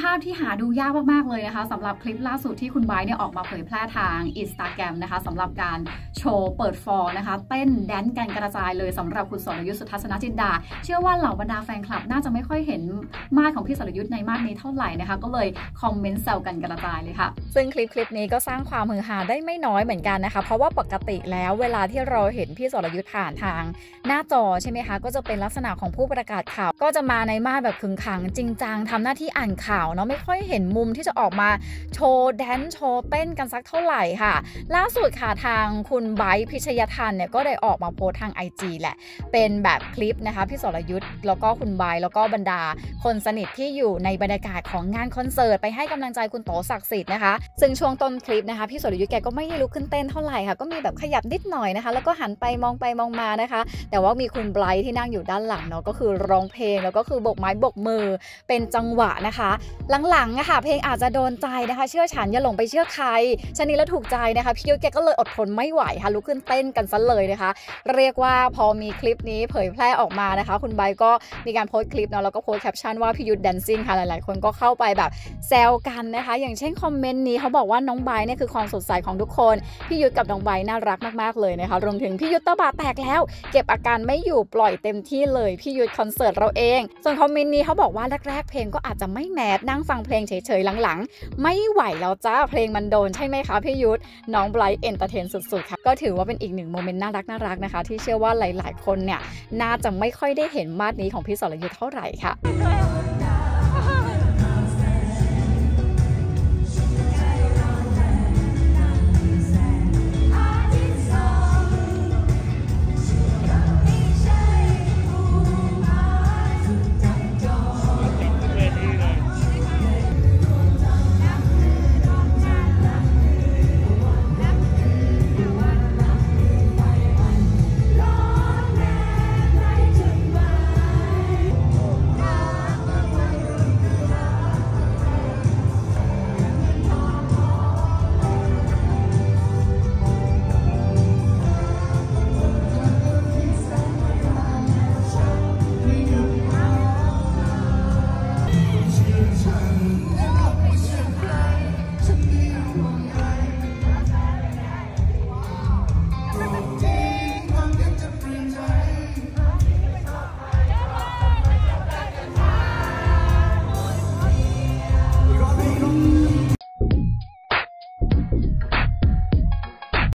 ภาพที่หาดูยากมากๆเลยนะคะสำหรับคลิปล่าสุดที่คุณไบร์ทเนี่ยออกมาเผยแพร่ทางอินสตาแกรมนะคะสำหรับการโชว์เปิดฟลอร์นะคะเต้น dance กันกระจายเลยสำหรับคุณสรยุทธสุทัศนจินดา เชื่อว่าเหล่าบรรดาแฟนคลับน่าจะไม่ค่อยเห็นมาดของพี่สรยุทธในมาดนี้เท่าไหร่นะคะก็เลยคอมเมนต์แซวกันกระจายเลยค่ะ ซึ่งคลิปคลิปนี้ก็สร้างความฮือฮาได้ไม่น้อยเหมือนกันนะคะ เพราะว่าปกติแล้วเวลาที่เราเห็นพี่สรยุทธ์ผ่านทาง หน้าจอใช่ไหมคะก็จะเป็นลักษณะของผู้ประกาศข่าว ก็จะมาในมาดแบบขึงขังจริงจังทำหน้าที่อ่านข่าวเนาะไม่ค่อยเห็นมุมที่จะออกมาโชว์แดนโชว์เต้นกันสักเท่าไหร่ค่ะ ล่าสุดค่ะทางคุณไบร์พิชยทันเนี่ยก็ได้ออกมาโพสทาง IG แหละ เป็นแบบคลิปนะคะพี่สรยุทธ์แล้วก็คุณไบร์แล้วก็บรรดา คนสนิทที่อยู่ในบรรยากาศของงานคอนเสิร์ตไปให้กำลังใจคุณโตศักดิ์สิทธิ์นะคะ ซึ่งช่วงต้นคลิปนะคะพี่สรยุทธ์แกก็ไม่ได้ลุกขึ้นเต้นเท่าไหร่ค่ะก็มีแบบขยับนิดหน่อยนะคะ แล้วก็หันไปมองไปมองมานะคะ แต่ว่ามีคุณไบรท์ที่นั่งอยู่ด้านหลังเนาะก็คือร้องเพลงแล้วก็คือบกไม้บกมือเป็นจังหวะนะคะหลังๆอะค่ะเพลงอาจจะโดนใจนะคะ เชื่อฉันอย่าหลงไปเชื่อใครชนิดแล้วถูกใจนะคะพี่ยุทธแกก็เลยอดทนไม่ไหวค่ะลุกขึ้นเต้นกันซะเลยนะคะ เรียกว่าพอมีคลิปนี้เผยแพร่ออกมานะคะ คุณไบรท์ก็มีการโพสต์คลิปเนาะแล้วก็โพสต์แคปชั่นว่าพี่ยุทธ dancing ค่ะหลายๆ คนก็เข้าไปแบบแซวกันนะคะ อย่างเช่นคอมเมนต์นี้เขาบอกว่าน้องไบรท์เนี่ยคือความสดใสของทุกคนพี่ยุทธกับน้องไบรท์น่ารักมากๆเลยนะคะรวมถึงพี่ยุทธตบะแตกแล้ว เก็บอาการไม่อยู่ปล่อยเต็มที่เลยพี่ยุทธคอนเสิร์ตเราเอง ส่วนคอมเมนต์นี้เขาบอกว่าแรกๆเพลงก็อาจจะไม่ mass นั่งฟังเพลงเฉยๆหลังๆ ไม่ไหวแล้วจ้าเพลงมันโดนใช่ไหมคะพี่ยุทธน้องไบรท์ entertain สุดๆค่ะก็ถือว่าเป็นอีกหนึ่ง moment น่ารักน่ารักนะคะ ที่เชื่อว่าหลายๆ คนเนี่ยน่าจะไม่ค่อยได้เห็นมาดนี้ของพี่สรยุทธ์เท่าไหร่ค่ะ